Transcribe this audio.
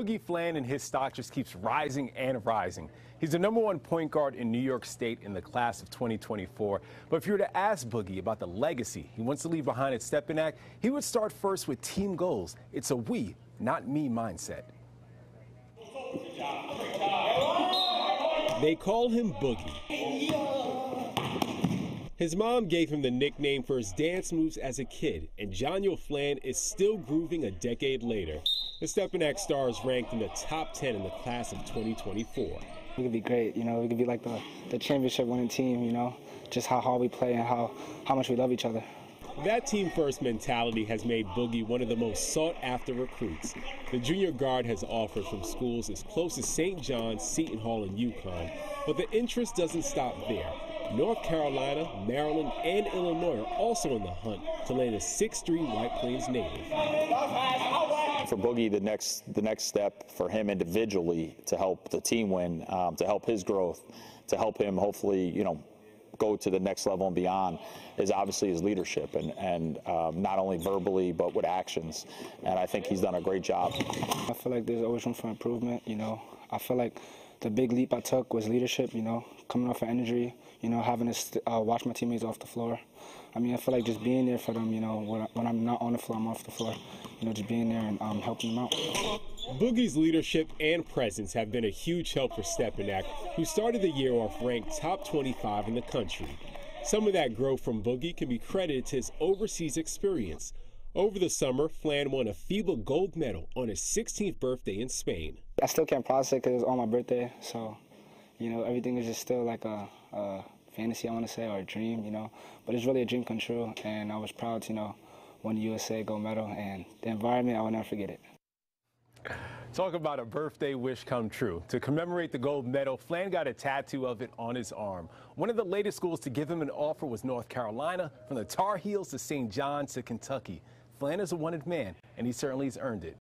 Boogie Fland and his stock just keeps rising and rising. He's the number one point guard in New York State in the class of 2024. But if you were to ask Boogie about the legacy he wants to leave behind at Stepinac, he would start first with team goals. It's a we, not me mindset. They call him Boogie. His mom gave him the nickname for his dance moves as a kid, and John Fland is still grooving a decade later. The Stepinac star is ranked in the top 10 in the class of 2024. We could be great, you know, we could be like the, the championship winning team, you know, just how hard we play and how, how much we love each other. That team first mentality has made Boogie one of the most sought after recruits. The junior guard has offers from schools as close as St. John's, Seton Hall, and UConn, but the interest doesn't stop there. North Carolina, Maryland, and Illinois are also in the hunt to land a 6'3 White Plains native. For Boogie, the next the next step for him individually to help the team win, um, to help his growth, to help him hopefully, you know, go to the next level and beyond is obviously his leadership and, and um, not only verbally but with actions. And I think he's done a great job. I feel like there's always room for improvement. You know, I feel like the big leap I took was leadership. You know, coming off an injury, you know, having to uh, watch my teammates off the floor. I mean, I feel like just being there for them. You know, when, when I'm not on the floor, I'm off the floor. You know, just being there and um, helping them out. Boogie's leadership and presence have been a huge help for Stepinac, who started the year off ranked top 25 in the country. Some of that growth from Boogie can be credited to his overseas experience. Over the summer, Fland won a FIBA gold medal on his 16th birthday in Spain. I still can't process it because it was on my birthday, so you know everything is just still like a, a fantasy, I want to say, or a dream, you know. But it's really a dream come true, and I was proud to, you know, win the USA gold medal, and the environment, I will never forget it. Talk about a birthday wish come true. To commemorate the gold medal, Fland got a tattoo of it on his arm. One of the latest schools to give him an offer was North Carolina, from the Tar Heels to St. John's to Kentucky. Fland is a wanted man, and he certainly has earned it.